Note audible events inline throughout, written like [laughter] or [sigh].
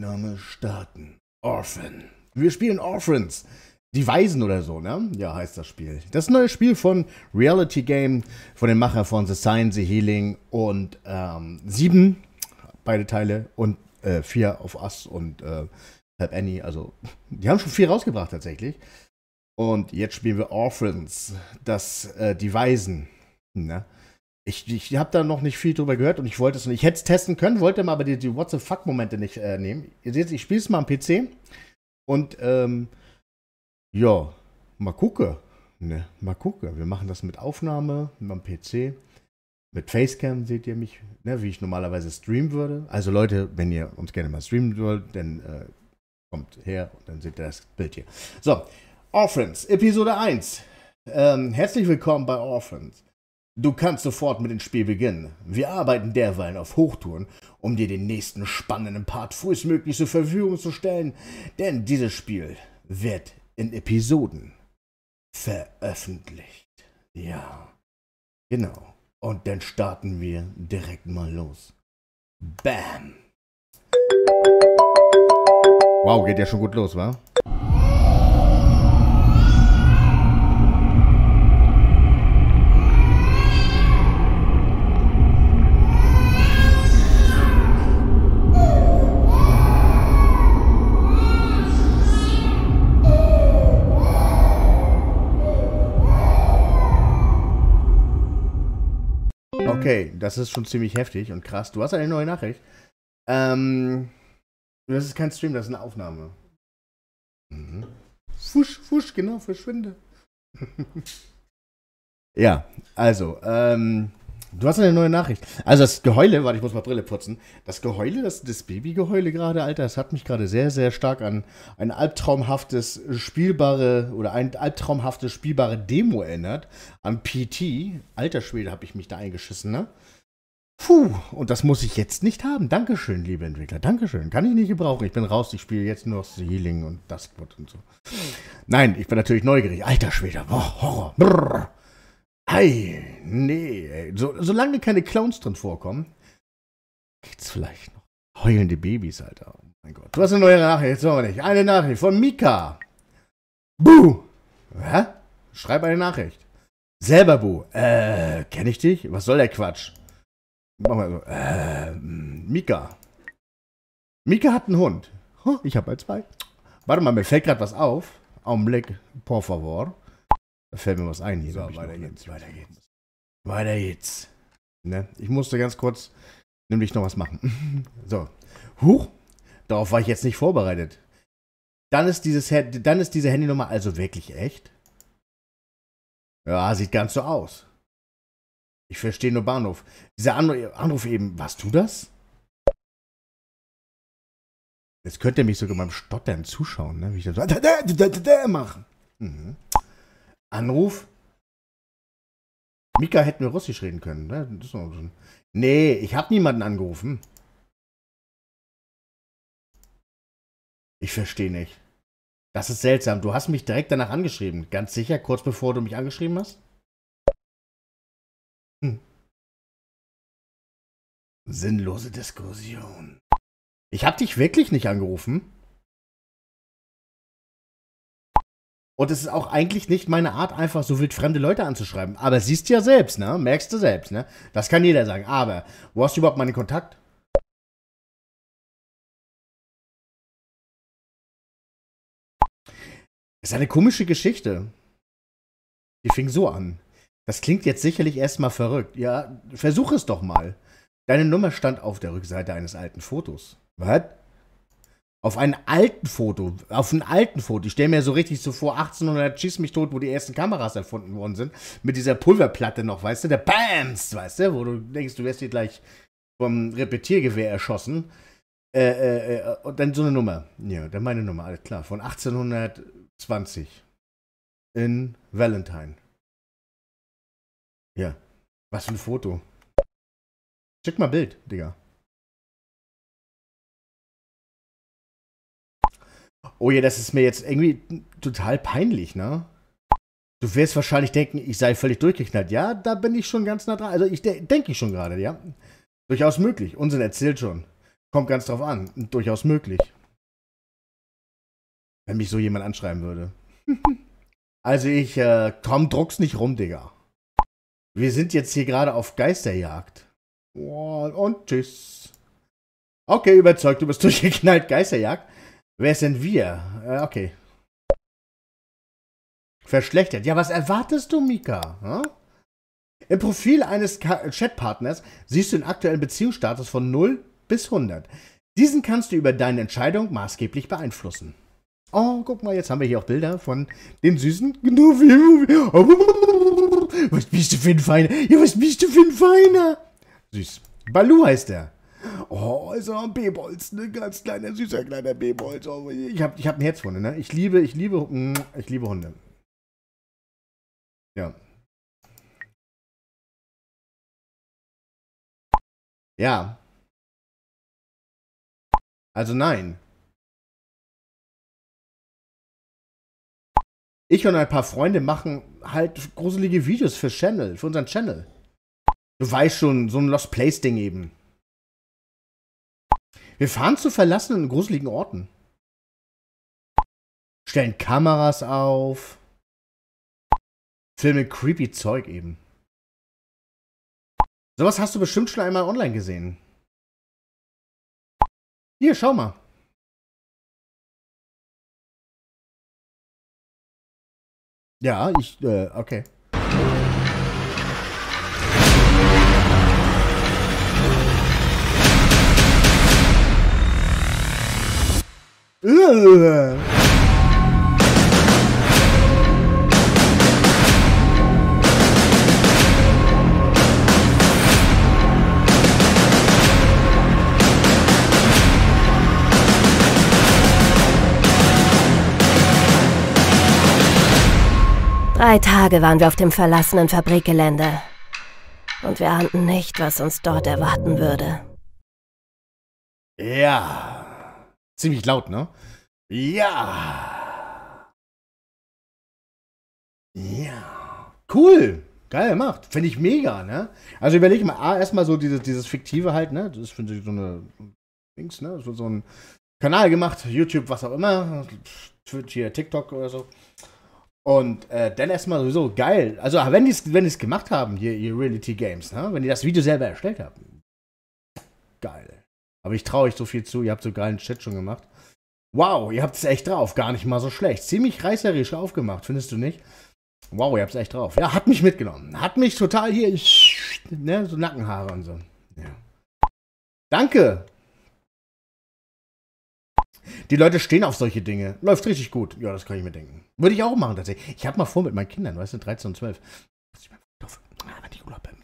Aufnahme starten. Orphan. Wir spielen Orphans. Die Weisen oder so, ne? Ja, heißt das Spiel. Das neue Spiel von Reality Game, von den Macher von The Sign, The Healing und ähm, sieben, beide Teile und äh, vier auf Us und äh, Help Annie. Also, die haben schon viel rausgebracht tatsächlich. Und jetzt spielen wir Orphans, das, äh, die Weisen. Ne? Ich, ich habe da noch nicht viel drüber gehört und ich wollte es Ich hätte es testen können, wollte mal aber die, die What the fuck-Momente nicht äh, nehmen. Ihr seht, ich spiele es mal am PC und ähm, ja, mal gucken. Ne, mal gucken. Wir machen das mit Aufnahme, am PC. Mit Facecam seht ihr mich, ne, wie ich normalerweise streamen würde. Also Leute, wenn ihr uns gerne mal streamen wollt, dann äh, kommt her und dann seht ihr das Bild hier. So, Orphans, Episode 1. Ähm, herzlich willkommen bei Orphans. Du kannst sofort mit dem Spiel beginnen. Wir arbeiten derweil auf Hochtouren, um dir den nächsten spannenden Part frühestmöglich zur Verfügung zu stellen, denn dieses Spiel wird in Episoden veröffentlicht. Ja, genau. Und dann starten wir direkt mal los. Bam! Wow, geht ja schon gut los, wa? Okay, das ist schon ziemlich heftig und krass. Du hast eine neue Nachricht. Ähm, das ist kein Stream, das ist eine Aufnahme. Mhm. Fusch, fusch, genau, verschwinde. [laughs] ja, also, ähm, du hast eine neue Nachricht. Also das Geheule, warte, ich muss mal Brille putzen. Das Geheule, das, das Babygeheule gerade, Alter, das hat mich gerade sehr, sehr stark an ein albtraumhaftes spielbare oder ein albtraumhaftes spielbare Demo erinnert. An PT. Alter Schwede, habe ich mich da eingeschissen, ne? Puh, und das muss ich jetzt nicht haben. Dankeschön, liebe Entwickler. Dankeschön. Kann ich nicht gebrauchen. Ich bin raus. Ich spiele jetzt nur Healing und Duskwood und so. Nein, ich bin natürlich neugierig. Alter Schwede. Boah, Horror. Brrr. Ei, nee. So, solange keine Clowns drin vorkommen, geht's vielleicht noch. Heulende Babys, Alter. Oh mein Gott. Du hast eine neue Nachricht. Jetzt aber nicht. Eine Nachricht von Mika. Buh. Hä? Schreib eine Nachricht. Selber Buh. Äh, kenn ich dich? Was soll der Quatsch? Mach mal so. Äh, Mika. Mika hat einen Hund. Ich habe halt zwei. Warte mal, mir fällt gerade was auf. Augenblick, por favor. Da fällt mir was ein hier. So, weiter geht's, weiter geht's. Weiter geht's. Ne? Ich musste ganz kurz nämlich noch was machen. [laughs] so. Huch. Darauf war ich jetzt nicht vorbereitet. Dann ist, dieses, dann ist diese Handynummer also wirklich echt? Ja, sieht ganz so aus. Ich verstehe nur Bahnhof. Dieser Anruf eben, warst du das? Jetzt könnt ihr mich sogar beim Stottern zuschauen, ne? wie ich das so [laughs] mache. Mhm. Anruf? Mika hätten wir Russisch reden können. Ne? Nee, ich habe niemanden angerufen. Ich verstehe nicht. Das ist seltsam. Du hast mich direkt danach angeschrieben. Ganz sicher, kurz bevor du mich angeschrieben hast? Hm. Sinnlose Diskussion. Ich hab dich wirklich nicht angerufen. Und es ist auch eigentlich nicht meine Art, einfach so wild fremde Leute anzuschreiben. Aber siehst du ja selbst, ne? Merkst du selbst, ne? Das kann jeder sagen. Aber, wo hast du überhaupt meinen Kontakt? Das ist eine komische Geschichte. Die fing so an. Das klingt jetzt sicherlich erstmal verrückt. Ja, versuch es doch mal. Deine Nummer stand auf der Rückseite eines alten Fotos. Was? Auf einem alten Foto, auf einem alten Foto. Ich stelle mir so richtig so vor, 1800 schieß mich tot, wo die ersten Kameras erfunden worden sind. Mit dieser Pulverplatte noch, weißt du, der BAMS, weißt du, wo du denkst, du wirst hier gleich vom Repetiergewehr erschossen. Äh, äh, äh, und dann so eine Nummer. Ja, dann meine Nummer, alles klar. Von 1820. In Valentine. Ja. Was für ein Foto. Schick mal Bild, Digga. Oh ja, das ist mir jetzt irgendwie total peinlich, ne? Du wirst wahrscheinlich denken, ich sei völlig durchgeknallt. Ja, da bin ich schon ganz nah dran. Also ich de denke ich schon gerade, ja. Durchaus möglich. Unsinn erzählt schon. Kommt ganz drauf an. Durchaus möglich. Wenn mich so jemand anschreiben würde. [laughs] also ich, äh, komm, druck's nicht rum, Digga. Wir sind jetzt hier gerade auf Geisterjagd. Und tschüss. Okay, überzeugt, du bist [laughs] durchgeknallt. Geisterjagd. Wer sind wir? Äh, okay. Verschlechtert. Ja, was erwartest du, Mika? Hm? Im Profil eines Chatpartners siehst du den aktuellen Beziehungsstatus von 0 bis 100. Diesen kannst du über deine Entscheidung maßgeblich beeinflussen. Oh, guck mal, jetzt haben wir hier auch Bilder von dem süßen. [laughs] Was bist du für ein Feiner? Ja, was bist du für ein Feiner? Süß. Balu heißt er. Oh, ist er ein B-Bolz, ne? Ganz kleiner, süßer kleiner B-Bolz. Oh, ich habe ich hab ein Herz von ne? Ich liebe, ich liebe, mm, ich liebe Hunde. Ja. Ja. Also nein. Ich und ein paar Freunde machen halt gruselige Videos für Channel, für unseren Channel. Du weißt schon, so ein Lost Place Ding eben. Wir fahren zu verlassenen und gruseligen Orten. Stellen Kameras auf. Filmen creepy Zeug eben. Sowas hast du bestimmt schon einmal online gesehen. Hier, schau mal. Ja, ich, äh, okay. Drei Tage waren wir auf dem verlassenen Fabrikgelände. Und wir ahnten nicht, was uns dort erwarten würde. Ja. Ziemlich laut, ne? Ja. Ja. Cool. Geil gemacht. Finde ich mega, ne? Also überleg mal, A, erstmal so dieses, dieses Fiktive halt, ne? Das ist, finde ich, so eine Dings, ne? So, so ein Kanal gemacht, YouTube, was auch immer. Twitch hier, TikTok oder so. Und äh, dann erstmal sowieso geil. Also, wenn die es wenn gemacht haben, hier, hier Reality Games, ne? wenn die das Video selber erstellt haben. Geil. Aber ich traue euch so viel zu, ihr habt so geilen Chat schon gemacht. Wow, ihr habt es echt drauf. Gar nicht mal so schlecht. Ziemlich reißerisch aufgemacht, findest du nicht? Wow, ihr habt es echt drauf. Ja, hat mich mitgenommen. Hat mich total hier, ne, so Nackenhaare und so. Ja. Danke. Die Leute stehen auf solche Dinge. Läuft richtig gut. Ja, das kann ich mir denken. Würde ich auch machen tatsächlich. Ich habe mal vor mit meinen Kindern, weißt du, 13 und 12. Wenn ich Urlaub Sommer.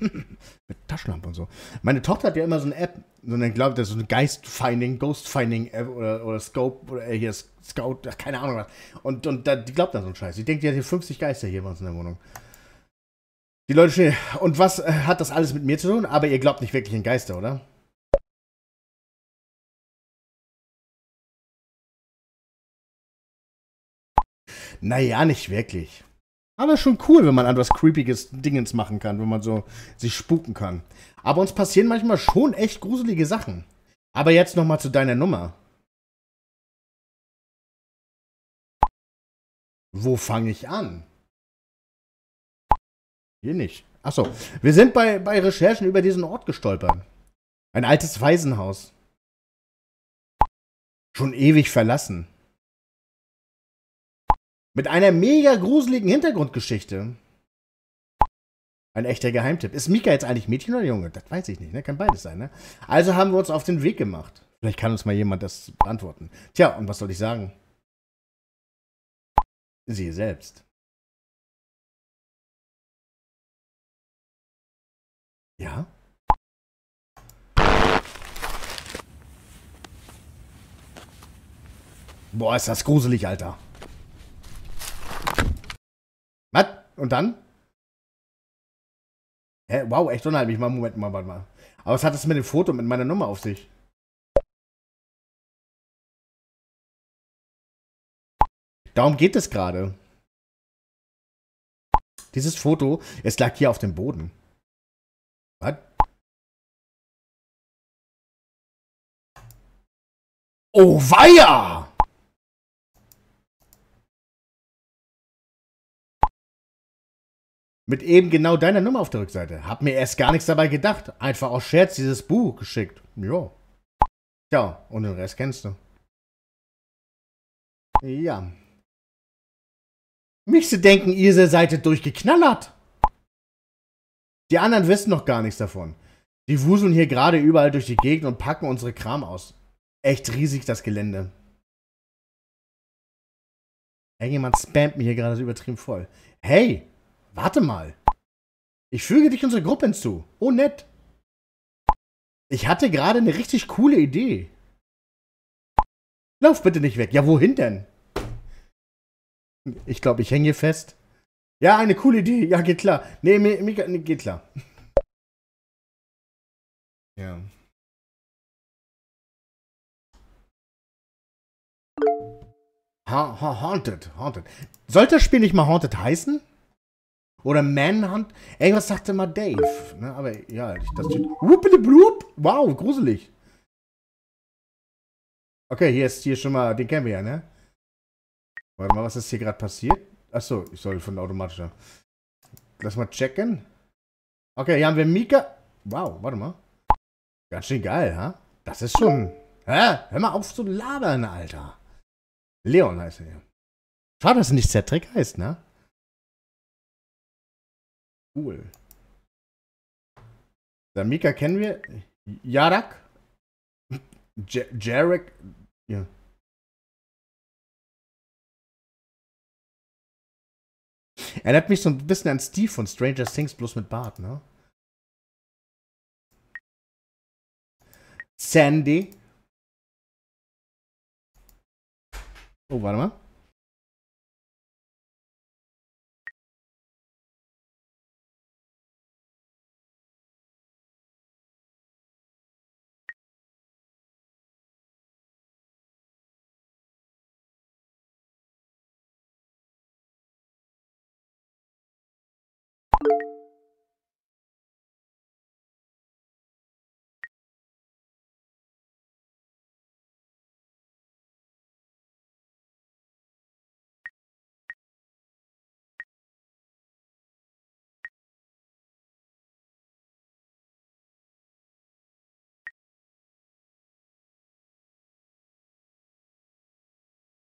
[laughs] mit Taschenlampe und so. Meine Tochter hat ja immer so eine App, so eine, glaube ich, so eine Geist-Finding, Ghost-Finding-App oder, oder Scope oder hier Scout, keine Ahnung was. Und, und da, die glaubt da so einen Scheiß. Die denkt, die hat hier 50 Geister hier bei uns in der Wohnung. Die Leute stehen. Und was äh, hat das alles mit mir zu tun? Aber ihr glaubt nicht wirklich in Geister, oder? Naja, nicht wirklich. Aber schon cool, wenn man etwas creepiges Dingens machen kann, wenn man so sich spuken kann. Aber uns passieren manchmal schon echt gruselige Sachen. Aber jetzt nochmal zu deiner Nummer. Wo fange ich an? Hier nicht. Achso, wir sind bei, bei Recherchen über diesen Ort gestolpert. Ein altes Waisenhaus. Schon ewig verlassen. Mit einer mega gruseligen Hintergrundgeschichte. Ein echter Geheimtipp. Ist Mika jetzt eigentlich Mädchen oder Junge? Das weiß ich nicht, ne? Kann beides sein, ne? Also haben wir uns auf den Weg gemacht. Vielleicht kann uns mal jemand das beantworten. Tja, und was soll ich sagen? Sie selbst. Ja? Boah, ist das gruselig, Alter. Was? Und dann? Hä? Wow, echt unheimlich. Mal, Moment mal, warte mal. Aber was hat das mit dem Foto, mit meiner Nummer auf sich? Darum geht es gerade. Dieses Foto, es lag hier auf dem Boden. Was? Oh, weia! Mit eben genau deiner Nummer auf der Rückseite. Hab mir erst gar nichts dabei gedacht. Einfach aus Scherz dieses Buch geschickt. Ja. Ja, und den Rest kennst du. Ja. Mich zu denken, ihr seid durchgeknallert. Die anderen wissen noch gar nichts davon. Die wuseln hier gerade überall durch die Gegend und packen unsere Kram aus. Echt riesig das Gelände. Irgendjemand spammt mir hier gerade so übertrieben voll. Hey, warte mal. Ich füge dich unserer Gruppe hinzu. Oh, nett. Ich hatte gerade eine richtig coole Idee. Lauf bitte nicht weg. Ja, wohin denn? Ich glaube, ich hänge hier fest. Ja, eine coole Idee. Ja, geht klar. Nee, Mika, nee, geht klar. [laughs] Ja. Ha ha haunted, Haunted. Sollte das Spiel nicht mal Haunted heißen? Oder Manhunt? Irgendwas sagte mal Dave. Ne? Aber ja, das steht. Wow, gruselig. Okay, hier ist hier schon mal, den kennen wir ja, ne? Warte mal, was ist hier gerade passiert? Achso, ich soll von automatischer. Lass mal checken. Okay, hier haben wir Mika. Wow, warte mal. Ganz schön geil, ha? Das ist schon. Hä? Hör mal auf zu labern, Alter. Leon heißt er ja. Schade, dass er nicht Cedric heißt, ne? Cool. Der Mika kennen wir. Jarak. Jarek. Ja. Erinnert mich so ein bisschen an Steve von Stranger Things, bloß mit Bart, ne? Sandy. Oh, warte mal.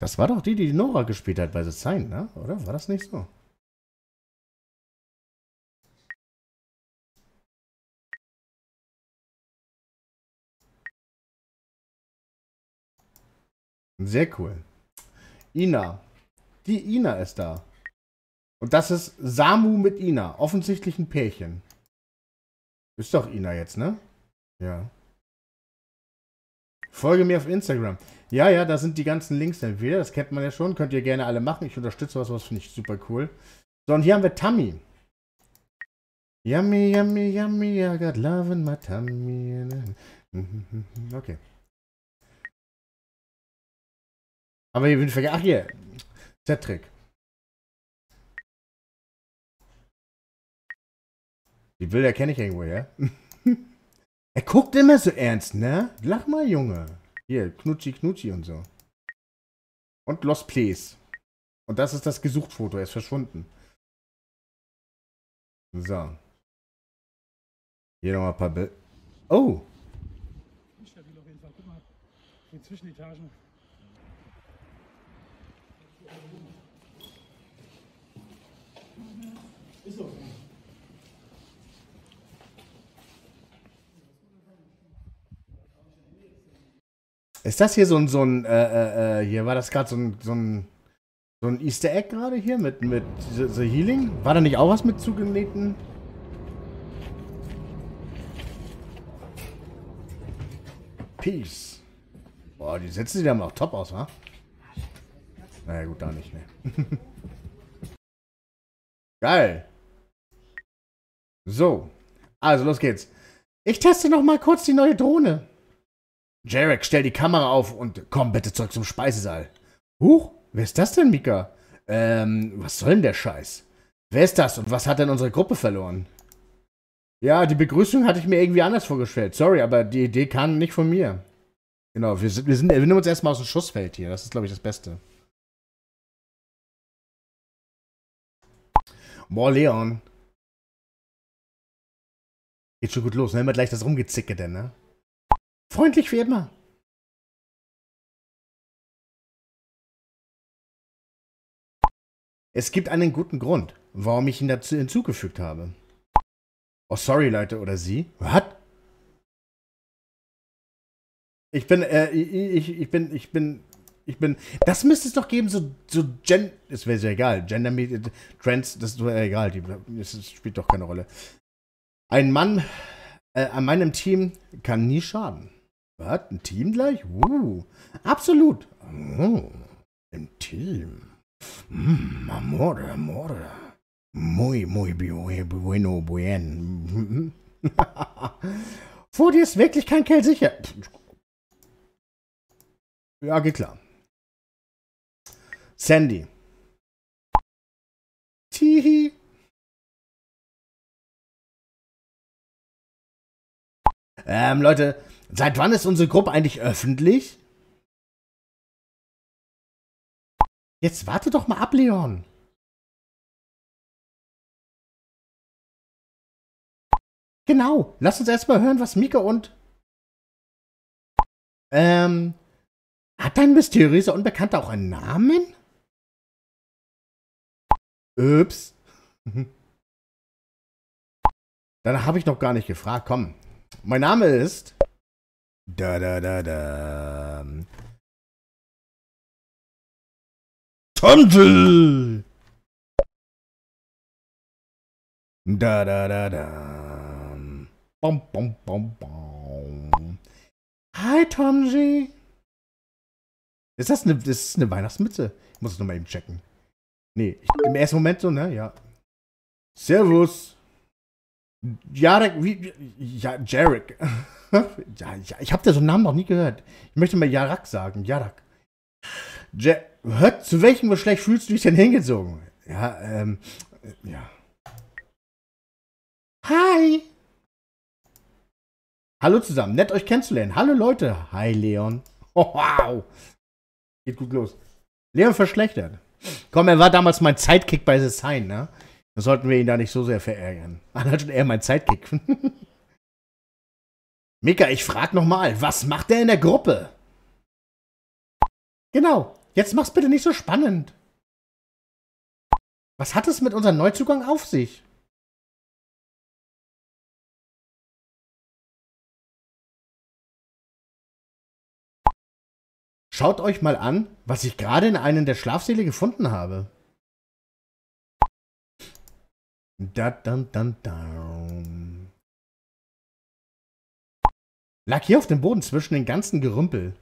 Das war doch die, die Nora gespielt hat bei The Sign, ne? Oder? War das nicht so? Sehr cool. Ina. Die Ina ist da. Und das ist Samu mit Ina. Offensichtlich ein Pärchen. Ist doch Ina jetzt, ne? Ja. Folge mir auf Instagram. Ja, ja, da sind die ganzen Links dann wieder. Das kennt man ja schon. Könnt ihr gerne alle machen. Ich unterstütze was, was finde ich super cool. So, und hier haben wir Tammy. Yummy, yummy, yummy, I got love in my tummy. Okay. Aber bin vergessen. Ach, hier. Z-Trick. Die Bilder kenne ich irgendwo, ja? [laughs] Er guckt immer so ernst, ne? Lach mal, Junge. Hier, Knutschi, Knutschi und so. Und Lost Place. Und das ist das Gesuchtfoto. Er ist verschwunden. So. Hier nochmal ein paar Bilder. Oh! Stabil auf jeden Fall. Guck mal. Die Zwischenetagen. Ist das hier so ein, so ein, äh, äh, hier war das gerade so ein, so ein, so ein Easter Egg gerade hier mit, mit The Healing? War da nicht auch was mit zugenähten? Peace. Boah, die Sätze sehen aber auch top aus, wa? Naja, gut, da nicht, ne. [laughs] Geil. So. Also, los geht's. Ich teste noch mal kurz die neue Drohne. Jarek, stell die Kamera auf und komm bitte zurück zum Speisesaal. Huch, wer ist das denn, Mika? Ähm, was soll denn der Scheiß? Wer ist das und was hat denn unsere Gruppe verloren? Ja, die Begrüßung hatte ich mir irgendwie anders vorgestellt. Sorry, aber die Idee kam nicht von mir. Genau, wir, sind, wir, sind, wir nehmen uns erstmal aus dem Schussfeld hier. Das ist, glaube ich, das Beste. Boah, Leon. Geht schon gut los. Nehmen wir gleich das Rumgezicke denn, ne? Freundlich wie immer. Es gibt einen guten Grund, warum ich ihn dazu hinzugefügt habe. Oh, sorry, Leute, oder sie? Was? Ich bin, äh, ich, ich bin, ich bin, ich bin. Das müsste es doch geben, so, so Gen. Es wäre ja egal. Gender Trends, das ist doch egal. Die, das spielt doch keine Rolle. Ein Mann äh, an meinem Team kann nie schaden. Was? Ein Team gleich? Uh, absolut. Oh, Im Team. Mm, amore, amore. Muy, muy, bueno, buen. [laughs] Vor dir ist wirklich kein Kerl sicher. Ja, geht klar. Sandy. Tihi. Ähm, Leute, seit wann ist unsere Gruppe eigentlich öffentlich? Jetzt warte doch mal ab, Leon. Genau. Lass uns erstmal hören, was Mika und ähm, hat dein mysteriöser Unbekannter auch einen Namen? Ups. [laughs] Dann habe ich noch gar nicht gefragt. Komm. Mein Name ist. Da da da da. Tontel! Da da da da. Bom, bom, bom, bom. Hi, Tomji. Ist das eine, ist eine Weihnachtsmütze? Ich muss es nochmal eben checken. Nee, ich, im ersten Moment so, ne? Ja. Servus. Jarek, wie, ja, Jarek. [laughs] ja, ja, ich habe da so einen Namen noch nie gehört. Ich möchte mal Jarak sagen, Jarak. Ja, hört, zu welchem Geschlecht fühlst du dich denn hingezogen? Ja, ähm, ja. Hi. Hallo zusammen, nett euch kennenzulernen. Hallo Leute. Hi Leon. Oh, [laughs] wow. Geht gut los. Leon verschlechtert. Komm, er war damals mein Sidekick bei The Sign, ne? Da sollten wir ihn da nicht so sehr verärgern. [laughs] Dann schon eher mein Sidekick. [laughs] Mika, ich frag nochmal, was macht er in der Gruppe? Genau, jetzt mach's bitte nicht so spannend. Was hat es mit unserem Neuzugang auf sich? Schaut euch mal an, was ich gerade in einem der Schlafsäle gefunden habe. Da, dun, dun, dun. Lag hier auf dem Boden zwischen den ganzen Gerümpel.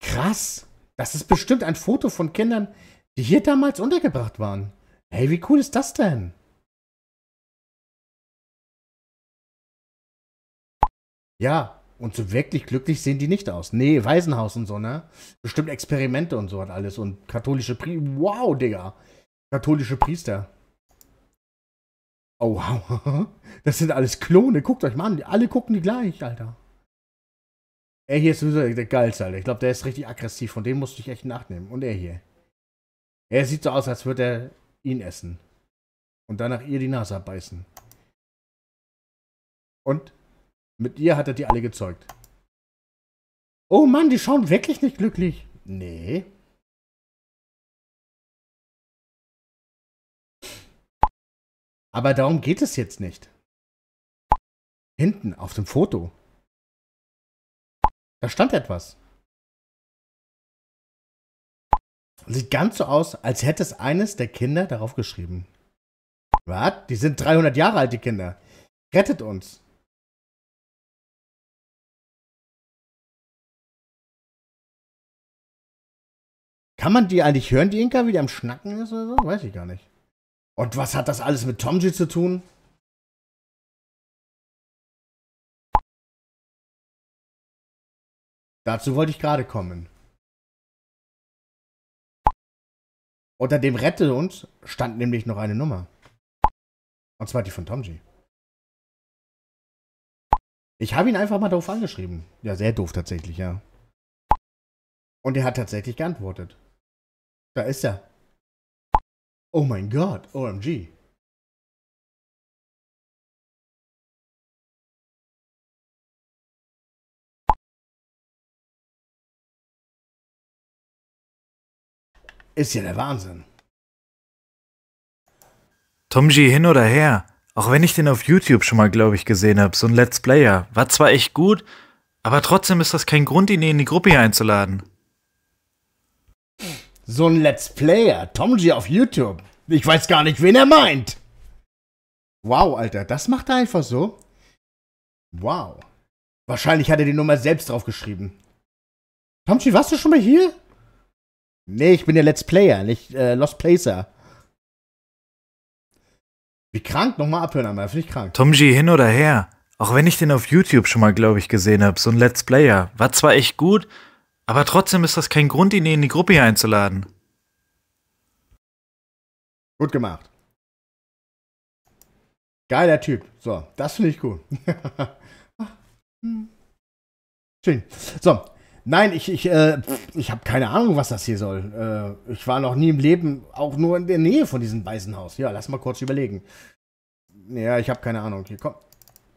Krass. Das ist bestimmt ein Foto von Kindern, die hier damals untergebracht waren. Hey, wie cool ist das denn? Ja, und so wirklich glücklich sehen die nicht aus. Nee, Waisenhaus und so, ne? Bestimmt Experimente und so hat alles. Und katholische Priester. Wow, Digga. Katholische Priester. Oh, wow. [laughs] Das sind alles Klone. Guckt euch mal an. Alle gucken die gleich, Alter. Er hier ist sowieso der geilste, Alter. Ich glaube, der ist richtig aggressiv. Von dem musste ich echt nachnehmen. Und er hier. Er sieht so aus, als würde er ihn essen. Und danach ihr die Nase abbeißen. Und mit ihr hat er die alle gezeugt. Oh Mann, die schauen wirklich nicht glücklich. Nee. Aber darum geht es jetzt nicht. Hinten auf dem Foto. Da stand etwas. Sieht ganz so aus, als hätte es eines der Kinder darauf geschrieben. Was? Die sind 300 Jahre alt, die Kinder. Rettet uns. Kann man die eigentlich hören, die Inka, wie die am Schnacken ist oder so? Weiß ich gar nicht. Und was hat das alles mit Tomji zu tun? Dazu wollte ich gerade kommen. Unter dem Rette uns stand nämlich noch eine Nummer. Und zwar die von Tomji. Ich habe ihn einfach mal darauf angeschrieben. Ja, sehr doof tatsächlich, ja. Und er hat tatsächlich geantwortet. Da ist er. Oh mein Gott, OMG. Ist ja der Wahnsinn. Tomji hin oder her, auch wenn ich den auf YouTube schon mal, glaube ich, gesehen habe, so ein Let's Player, war zwar echt gut, aber trotzdem ist das kein Grund, ihn in die Gruppe einzuladen. So ein Let's Player, Tomji auf YouTube. Ich weiß gar nicht, wen er meint. Wow, Alter, das macht er einfach so. Wow. Wahrscheinlich hat er die Nummer selbst draufgeschrieben. Tomji, warst du schon mal hier? Nee, ich bin der Let's Player, nicht äh, Lost Placer. Wie krank? Nochmal abhören einmal, finde ich krank. Tomji hin oder her, auch wenn ich den auf YouTube schon mal, glaube ich, gesehen habe, so ein Let's Player, war zwar echt gut, aber trotzdem ist das kein Grund, ihn in die Gruppe einzuladen. Gut gemacht. Geiler Typ. So, das finde ich cool. [laughs] Schön. So, nein, ich, ich, äh, ich habe keine Ahnung, was das hier soll. Äh, ich war noch nie im Leben auch nur in der Nähe von diesem Waisenhaus. Ja, lass mal kurz überlegen. Ja, ich habe keine Ahnung. Hier, komm.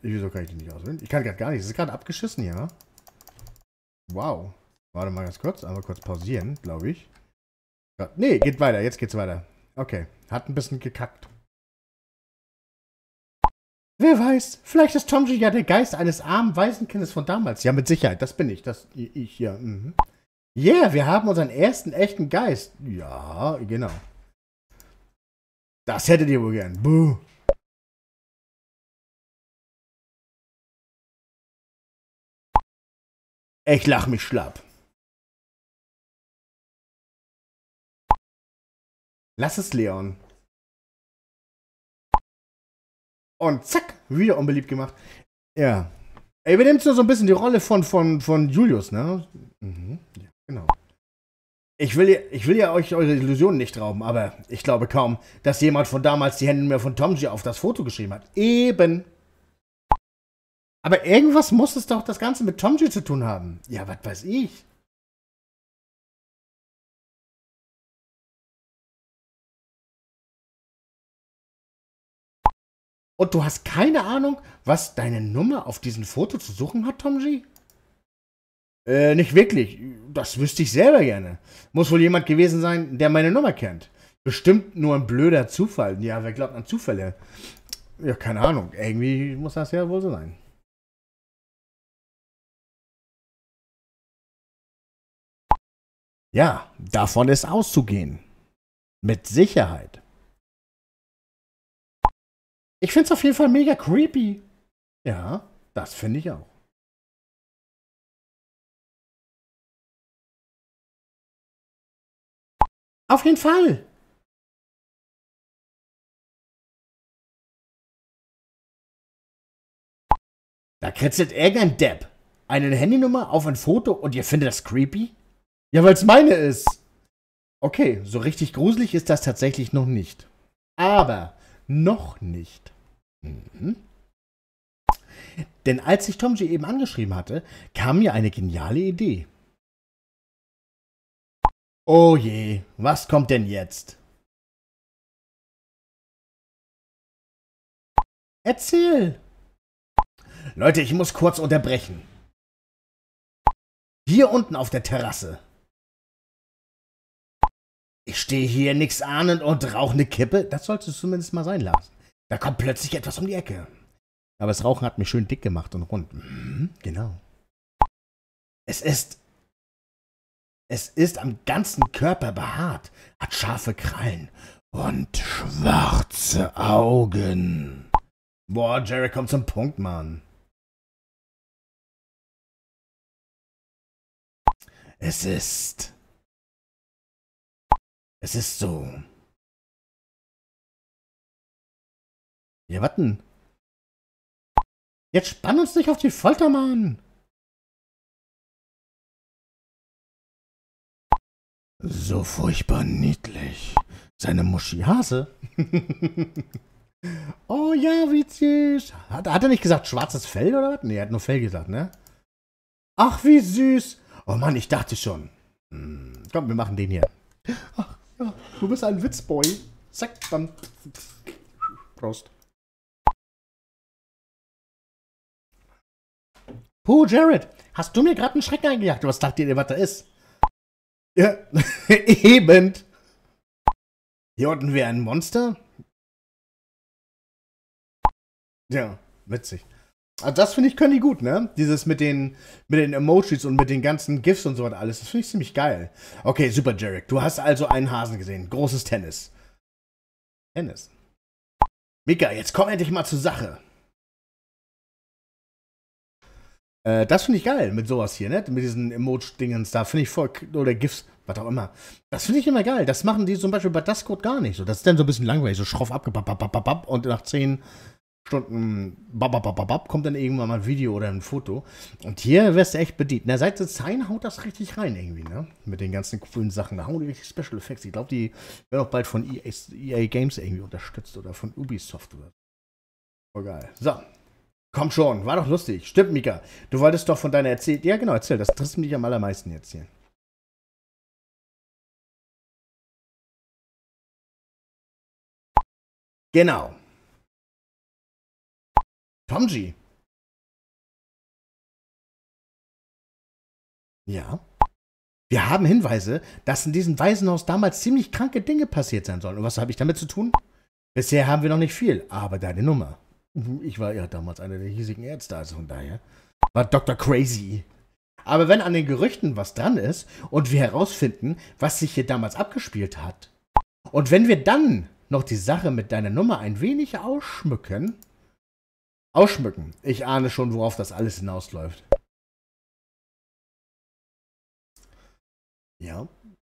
Wieso kann ich die nicht auswählen? Ich kann gerade gar nicht. Es ist gerade abgeschissen hier. Wow. Warte mal ganz kurz. Einmal kurz pausieren, glaube ich. Nee, geht weiter. Jetzt geht's weiter. Okay. Hat ein bisschen gekackt. Wer weiß, vielleicht ist Tomji ja der Geist eines armen Waisenkindes von damals. Ja, mit Sicherheit, das bin ich. Das ich hier. Mhm. Yeah, wir haben unseren ersten echten Geist. Ja, genau. Das hättet ihr wohl gern. Buh. Ich lach mich schlapp. Lass es, Leon. Und zack, wieder unbeliebt gemacht. Ja. Er übernimmt so ein bisschen die Rolle von, von, von Julius, ne? Mhm. Ja, genau. Ich will, ja, ich will ja euch eure Illusionen nicht rauben, aber ich glaube kaum, dass jemand von damals die Hände mehr von Tomji auf das Foto geschrieben hat. Eben. Aber irgendwas muss es doch das Ganze mit Tomji zu tun haben. Ja, was weiß ich. Und du hast keine Ahnung, was deine Nummer auf diesem Foto zu suchen hat, Tomji? Äh, nicht wirklich. Das wüsste ich selber gerne. Muss wohl jemand gewesen sein, der meine Nummer kennt. Bestimmt nur ein blöder Zufall. Ja, wer glaubt an Zufälle? Ja, keine Ahnung. Irgendwie muss das ja wohl so sein. Ja, davon ist auszugehen. Mit Sicherheit. Ich finde es auf jeden Fall mega creepy. Ja, das finde ich auch. Auf jeden Fall. Da kritzelt irgendein Depp eine Handynummer auf ein Foto und ihr findet das creepy? Ja, weil es meine ist. Okay, so richtig gruselig ist das tatsächlich noch nicht. Aber noch nicht. Mhm. Denn als ich Tomji eben angeschrieben hatte, kam mir eine geniale Idee. Oh je, was kommt denn jetzt? Erzähl! Leute, ich muss kurz unterbrechen. Hier unten auf der Terrasse. Ich stehe hier nix ahnend und rauche eine Kippe. Das solltest du zumindest mal sein lassen. Da kommt plötzlich etwas um die Ecke. Aber das Rauchen hat mich schön dick gemacht und rund. Mhm, genau. Es ist. Es ist am ganzen Körper behaart, hat scharfe Krallen und schwarze Augen. Boah, Jerry kommt zum Punkt, Mann. Es ist. Es ist so. Ja, warten. Jetzt spann uns nicht auf die Folter, Mann. So furchtbar niedlich. Seine Muschi-Hase. [laughs] oh ja, wie süß. Hat, hat er nicht gesagt schwarzes Fell oder was? Nee, er hat nur Fell gesagt, ne? Ach, wie süß. Oh Mann, ich dachte schon. Hm, komm, wir machen den hier. Ach, ja, du bist ein Witzboy. Zack, dann. Prost. Puh, Jared, hast du mir gerade einen Schrecken eingejagt? Was dacht ihr, was da ist? Ja, [laughs] eben. Hier unten wäre ein Monster? Ja, witzig. Also das finde ich, können die gut, ne? Dieses mit den, mit den Emojis und mit den ganzen GIFs und so was alles. Das finde ich ziemlich geil. Okay, super, Jarek. Du hast also einen Hasen gesehen. Großes Tennis. Tennis. Mika, jetzt komm endlich mal zur Sache. Äh, das finde ich geil mit sowas hier, ne? Mit diesen Emoji-Dingens da. Finde ich voll. Oder GIFs, was auch immer. Das finde ich immer geil. Das machen die zum Beispiel bei Discord gar nicht so. Das ist dann so ein bisschen langweilig, so schroff abgepappt und nach zehn Stunden babababab kommt dann irgendwann mal ein Video oder ein Foto. Und hier wirst du echt bedient. Na, seit Design haut das richtig rein irgendwie, ne? Mit den ganzen coolen Sachen. Da hauen die richtig Special Effects. Ich glaube, die werden auch bald von EA, EA, Games irgendwie unterstützt oder von Ubisoft oder Voll geil. So. Komm schon, war doch lustig. Stimmt, Mika. Du wolltest doch von deiner Erzählung. Ja, genau, erzähl. Das interessiert mich am allermeisten jetzt hier. Genau. Tomji. Ja. Wir haben Hinweise, dass in diesem Waisenhaus damals ziemlich kranke Dinge passiert sein sollen. Und was habe ich damit zu tun? Bisher haben wir noch nicht viel, aber deine Nummer. Ich war ja damals einer der hiesigen Ärzte, also von daher war Dr. Crazy. Aber wenn an den Gerüchten was dran ist und wir herausfinden, was sich hier damals abgespielt hat, und wenn wir dann noch die Sache mit deiner Nummer ein wenig ausschmücken, Ausschmücken. Ich ahne schon, worauf das alles hinausläuft. Ja,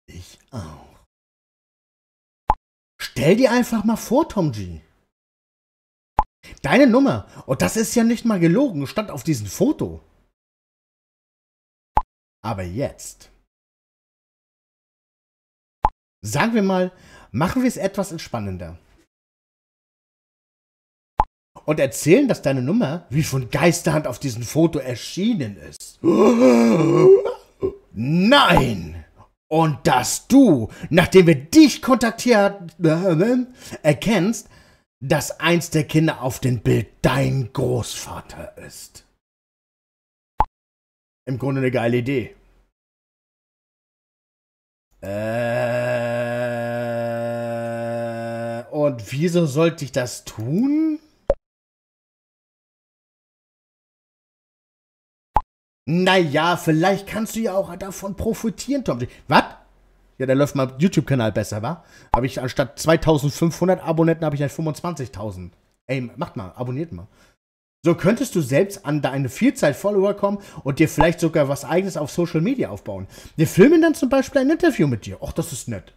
ich auch. Stell dir einfach mal vor, Tom G. Deine Nummer, und das ist ja nicht mal gelogen, stand auf diesem Foto. Aber jetzt. Sagen wir mal, machen wir es etwas entspannender und erzählen, dass deine Nummer wie von Geisterhand auf diesem Foto erschienen ist. Nein! Und dass du, nachdem wir dich kontaktiert erkennst, dass eins der Kinder auf dem Bild dein Großvater ist. Im Grunde eine geile Idee. Äh, und wieso sollte ich das tun? Naja, vielleicht kannst du ja auch davon profitieren, Tom. Was? Ja, da läuft mein YouTube-Kanal besser, wa? Habe ich anstatt 2500 Abonnenten habe ich halt 25.000. Ey, macht mal, abonniert mal. So könntest du selbst an deine Vielzahl Follower kommen und dir vielleicht sogar was eigenes auf Social Media aufbauen. Wir filmen dann zum Beispiel ein Interview mit dir. Och, das ist nett.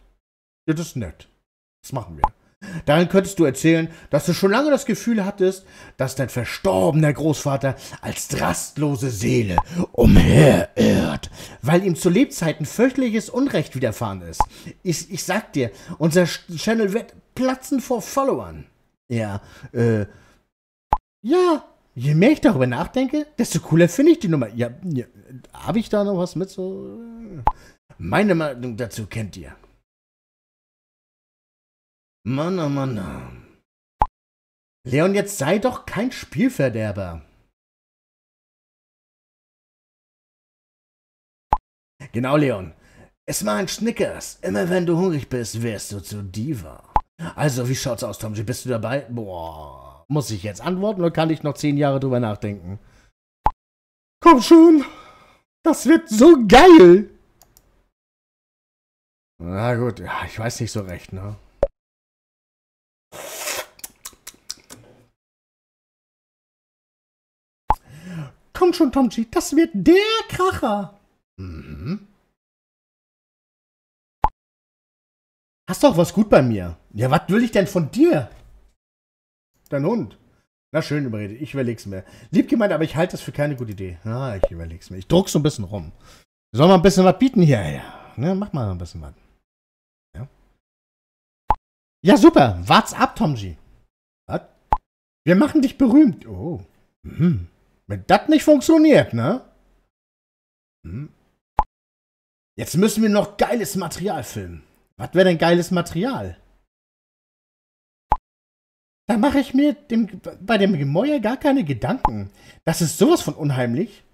Ja, das ist nett. Das machen wir. Darin könntest du erzählen, dass du schon lange das Gefühl hattest, dass dein verstorbener Großvater als rastlose Seele umherirrt, weil ihm zu Lebzeiten fürchterliches Unrecht widerfahren ist. Ich, ich sag dir, unser Channel wird platzen vor Followern. Ja, äh, ja, je mehr ich darüber nachdenke, desto cooler finde ich die Nummer. Ja, ja habe ich da noch was mit so? Meine Meinung dazu kennt ihr. Mann, oh Mann. Oh. Leon, jetzt sei doch kein Spielverderber. Genau, Leon. Es war ein Schnickers. Immer wenn du hungrig bist, wirst du zu Diva. Also, wie schaut's aus, Tomji? Bist du dabei? Boah. Muss ich jetzt antworten oder kann ich noch zehn Jahre drüber nachdenken? Komm schon. Das wird so geil. Na gut, ja, ich weiß nicht so recht, ne? Komm schon, Tomchi, das wird der Kracher. Mhm. Hast doch was gut bei mir. Ja, was will ich denn von dir? Dein Hund. Na schön überredet, ich überleg's mir. Lieb gemeint, aber ich halte das für keine gute Idee. Ah, ich überleg's mir. Ich druck so ein bisschen rum. Soll mal ein bisschen was bieten hier? Ja, ne, mach mal ein bisschen was. Ja, super. Wart's ab, Tomji. Was? Wir machen dich berühmt. Oh. Hm. Wenn das nicht funktioniert, ne? Hm. Jetzt müssen wir noch geiles Material filmen. Was wäre denn geiles Material? Da mache ich mir dem, bei dem Gemäuer gar keine Gedanken. Das ist sowas von unheimlich.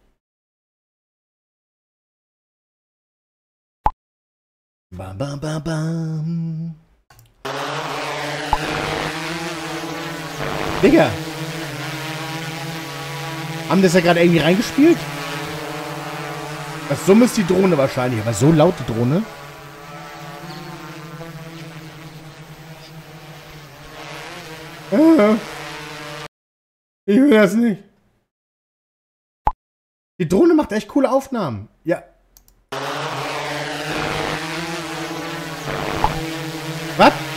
Bam, bam, bam, bam. Digga. Haben das ja gerade irgendwie reingespielt? Das Summe ist die Drohne wahrscheinlich, aber so laut die Drohne. Äh. Ich will das nicht. Die Drohne macht echt coole Aufnahmen. Ja. Was?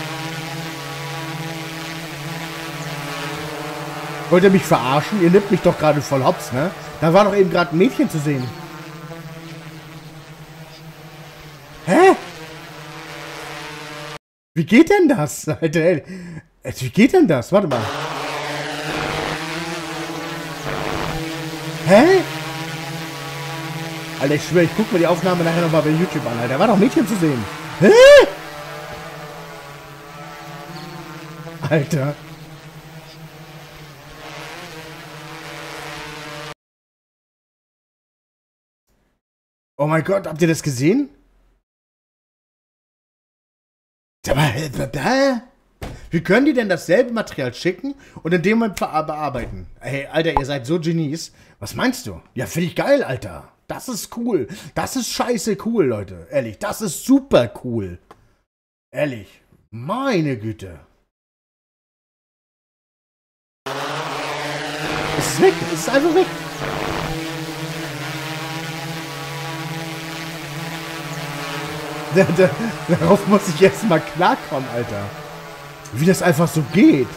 Wollt ihr mich verarschen? Ihr nimmt mich doch gerade voll hops, ne? Da war doch eben gerade ein Mädchen zu sehen. Hä? Wie geht denn das? [laughs] Alter, ey. Wie geht denn das? Warte mal. Hä? Alter, ich schwöre, ich guck mir die Aufnahme nachher nochmal bei YouTube an, Alter. Da war doch Mädchen zu sehen. Hä? Alter. Oh mein Gott, habt ihr das gesehen? Wie können die denn dasselbe Material schicken und in dem Moment bearbeiten? Hey, Alter, ihr seid so Genies. Was meinst du? Ja, finde ich geil, Alter. Das ist cool. Das ist scheiße cool, Leute. Ehrlich, das ist super cool. Ehrlich. Meine Güte. Es ist weg. Es ist einfach weg. Darauf muss ich erst mal klarkommen, Alter. Wie das einfach so geht.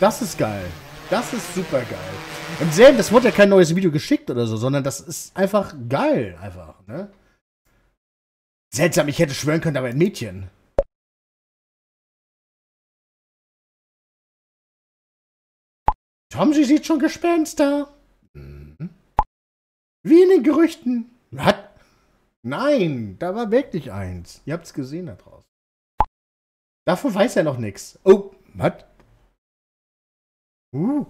Das ist geil. Das ist super geil. Und selben, das wurde ja kein neues Video geschickt oder so, sondern das ist einfach geil. Einfach, ne? Seltsam, ich hätte schwören können, aber ein Mädchen. Tom, sie sieht schon Gespenster. Mhm. Wie in den Gerüchten. Hat Nein, da war wirklich eins. Ihr habt's gesehen da draußen. Davon weiß er noch nichts. Oh, was? Uh,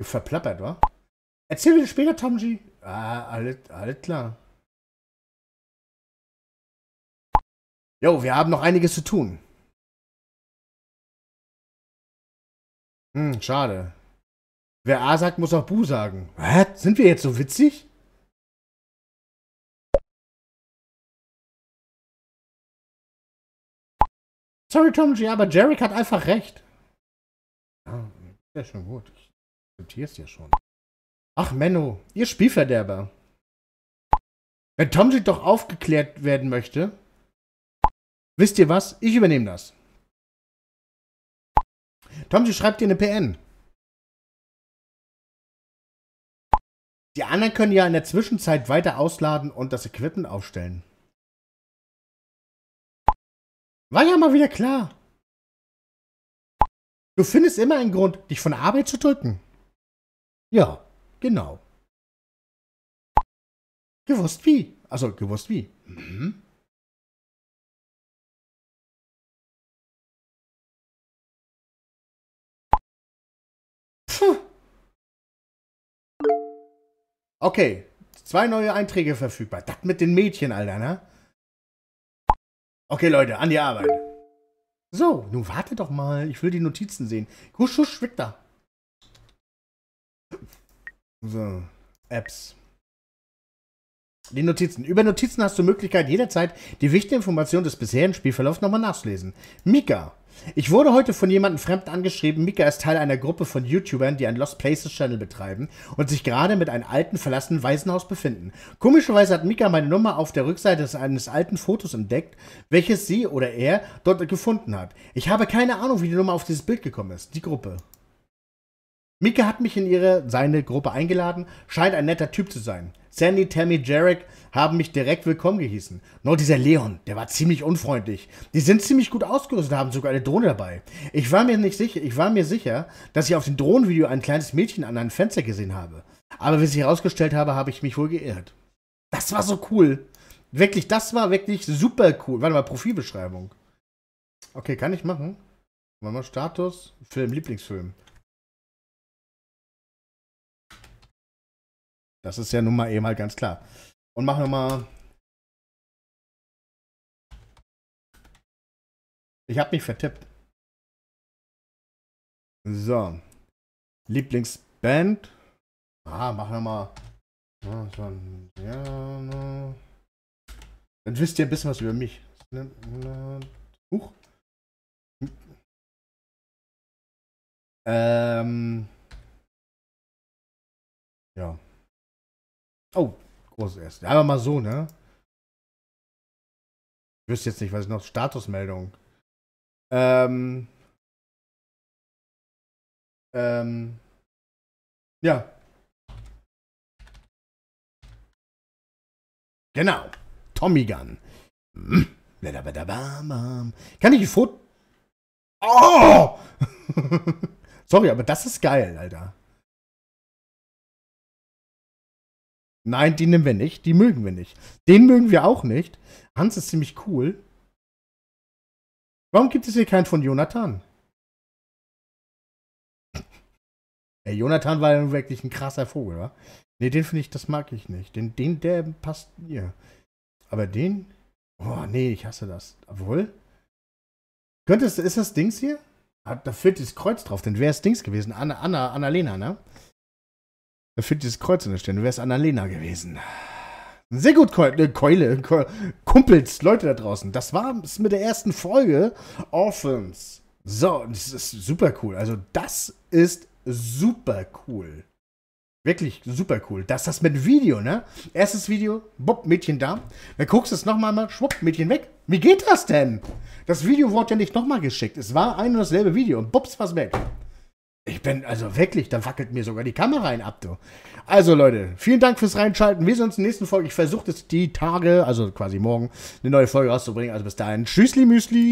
verplappert, wa? Erzähl mir später, Tomji. Ah, alles, alles klar. Jo, wir haben noch einiges zu tun. Hm, schade. Wer A sagt, muss auch Bu sagen. Was? Sind wir jetzt so witzig? Sorry, Tom G., aber Jarek hat einfach recht. Ja, ja schon gut. Ich akzeptiere es ja schon. Ach, Menno, ihr Spielverderber. Wenn Tom G. doch aufgeklärt werden möchte, wisst ihr was? Ich übernehme das. Tom G. schreibt dir eine PN. Die anderen können ja in der Zwischenzeit weiter ausladen und das Equipment aufstellen. War ja mal wieder klar. Du findest immer einen Grund, dich von Arbeit zu drücken. Ja, genau. Gewusst wie. Also gewusst wie. Mhm. Okay, zwei neue Einträge verfügbar. Das mit den Mädchen, Alter, ne? Okay, Leute, an die Arbeit. So, nun warte doch mal. Ich will die Notizen sehen. Husch, husch, da. So, Apps. Die Notizen. Über Notizen hast du Möglichkeit, jederzeit die wichtigen Informationen des bisherigen Spielverlaufs nochmal nachzulesen. Mika. Ich wurde heute von jemandem fremd angeschrieben. Mika ist Teil einer Gruppe von YouTubern, die ein Lost Places Channel betreiben und sich gerade mit einem alten, verlassenen Waisenhaus befinden. Komischerweise hat Mika meine Nummer auf der Rückseite eines alten Fotos entdeckt, welches sie oder er dort gefunden hat. Ich habe keine Ahnung, wie die Nummer auf dieses Bild gekommen ist. Die Gruppe. Mika hat mich in ihre, seine Gruppe eingeladen, scheint ein netter Typ zu sein. Sandy, Tammy, Jarek haben mich direkt willkommen gehießen. Nur dieser Leon, der war ziemlich unfreundlich. Die sind ziemlich gut ausgerüstet, haben sogar eine Drohne dabei. Ich war mir nicht sicher, ich war mir sicher, dass ich auf dem Drohnenvideo ein kleines Mädchen an einem Fenster gesehen habe. Aber wie ich herausgestellt habe, habe ich mich wohl geirrt. Das war so cool. Wirklich, das war wirklich super cool. Warte mal, Profilbeschreibung. Okay, kann ich machen. Warte mal, Status, Film, Lieblingsfilm. Das ist ja nun mal eben halt ganz klar. Und machen wir mal. Ich habe mich vertippt. So. Lieblingsband. Ah, machen wir mal. No. Dann wisst ihr ein bisschen was über mich. Huch. Ähm. Ja. Oh, großes erst. Aber mal so, ne? Ich wüsste jetzt nicht, was ist noch? Statusmeldung. Ähm. Ähm. Ja. Genau. Tommy Gun. Hm. Kann ich ein Foto. Oh! [laughs] Sorry, aber das ist geil, Alter. Nein, die nehmen wir nicht. Die mögen wir nicht. Den mögen wir auch nicht. Hans ist ziemlich cool. Warum gibt es hier keinen von Jonathan? [laughs] Ey, Jonathan war ja wirklich ein krasser Vogel, wa? Ne, den finde ich, das mag ich nicht. Den, den, der passt mir. Aber den? Oh, nee, ich hasse das. Obwohl? Könnte es, ist das Dings hier? Da fehlt dieses Kreuz drauf, denn wäre es Dings gewesen. Anna, Anna, Annalena, ne? Da fehlt dieses Kreuz in der Stirn. Du wärst Annalena gewesen. Sehr gut, Keule, Keule, Kumpels, Leute da draußen. Das war es mit der ersten Folge Orphans. So, das ist super cool. Also, das ist super cool. Wirklich super cool. Das ist das mit Video, ne? Erstes Video, bupp, Mädchen da. Dann guckst du es nochmal mal, schwupp, Mädchen weg. Wie geht das denn? Das Video wurde ja nicht nochmal geschickt. Es war ein und dasselbe Video und bups, was weg. Ich bin, also wirklich, da wackelt mir sogar die Kamera ein ab, du. Also Leute, vielen Dank fürs Reinschalten. Wir sehen uns in der nächsten Folge. Ich versuche es die Tage, also quasi morgen, eine neue Folge rauszubringen. Also bis dahin, tschüssli, müsli.